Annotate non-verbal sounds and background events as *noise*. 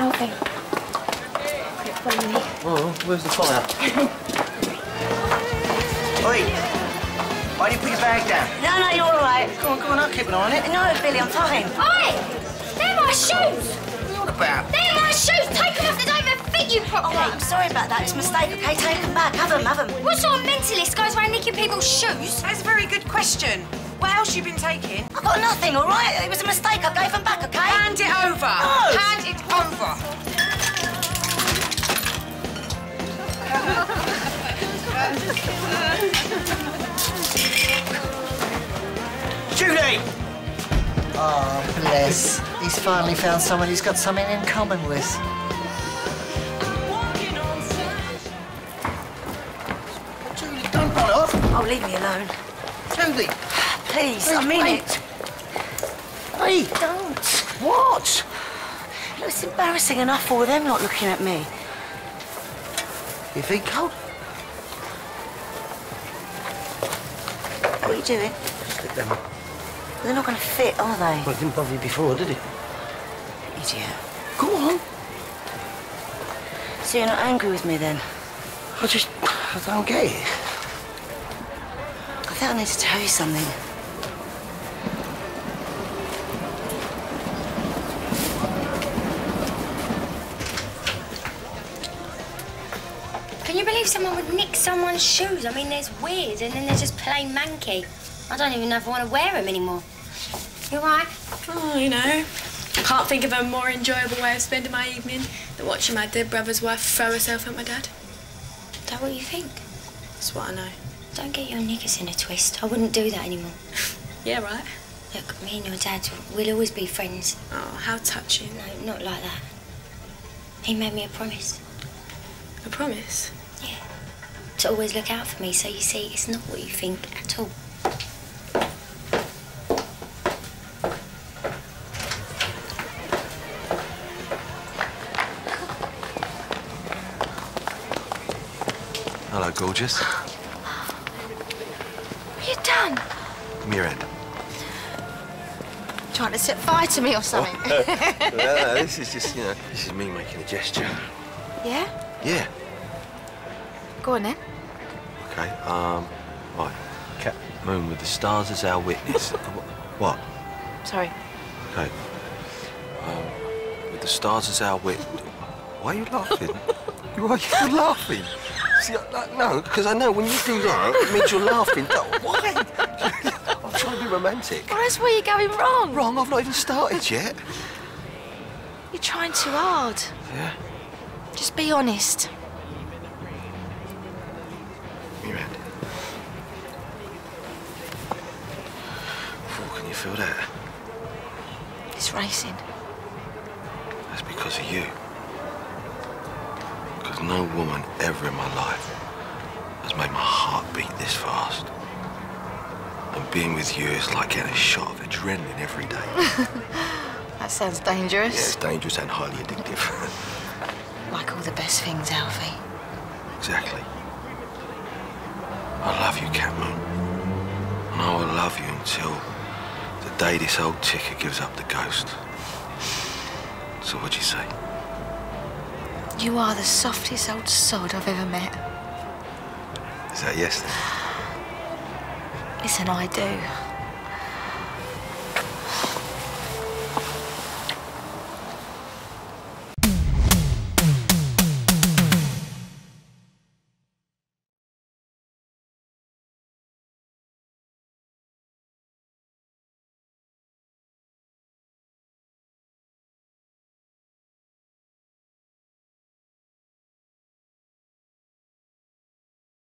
Alfie. Follow. Oh, where's the fire? Oi! Why do you put your bag down? No, no, you're all right. Come on, come on, I'll keep an eye on it. No, Billy, I'm fine. Oi! They're my shoes! What are you on about? They're my shoes! Take them off, they don't even fit you All properly! right, I'm sorry about that. It's a mistake, okay? Take them back. Have them, have them. What sort of mentalist goes around nicking people's shoes? That's a very good question. What else you been taking? I've got nothing, all right? It was a mistake. I gave them back, okay? Hand it over. No. Hand it over. Judy! Oh, bless. He's finally found someone he's got something in common with. Judy, don't run off. Oh, leave me alone. Judy! Please, Wait, I mean wait. it. Hey! Don't. What? Look, It's embarrassing enough for them not looking at me. Your feet cold? What are you doing? Stick them. They're not going to fit, are they? Well, it didn't bother you before, did it? Idiot. Go on. So you're not angry with me then? I just... I don't get it. I think I need to tell you something. You believe someone would nick someone's shoes? I mean, there's weird and then there's just plain manky. I don't even know if I want to wear them anymore. You all right? Oh, you know, can't think of a more enjoyable way of spending my evening than watching my dead brother's wife throw herself at my dad. Is that what you think? That's what I know. Don't get your knickers in a twist. I wouldn't do that anymore. *laughs* Yeah, right. Look, me and your dad, we'll always be friends. Oh, how touching. No, not like that. He made me a promise. A promise. Yeah. To always look out for me, so you see, it's not what you think at all. Hello, gorgeous. What have you done? Give me your hand. Trying to set fire to me or something? Oh, uh, *laughs* no, no, this is just, you know, this is me making a gesture. yeah? Yeah. Go on then. Okay, um, right. Kat Moon with the stars as our witness. *laughs* what? Sorry. Okay. Um, with the stars as our witness. Why are you laughing? *laughs* Why are you laughing? See, I- no, because I know when you do that, it means you're laughing. Why? *laughs* I'm trying to be romantic. Well, that's where you're going wrong. Wrong, I've not even started yet. You're trying too hard. Yeah? Just be honest. Feel that? It's racing. That's because of you. Because no woman ever in my life has made my heart beat this fast. And being with you is like getting a shot of adrenaline every day. *laughs* That sounds yeah, dangerous. it's dangerous and highly addictive. *laughs* Like all the best things, Alfie. exactly. I love you, Kat Moon. And I will love you until day this old ticker gives up the ghost. So what'd you say? You are the softest old sod I've ever met. Is that yes then? Listen, I do.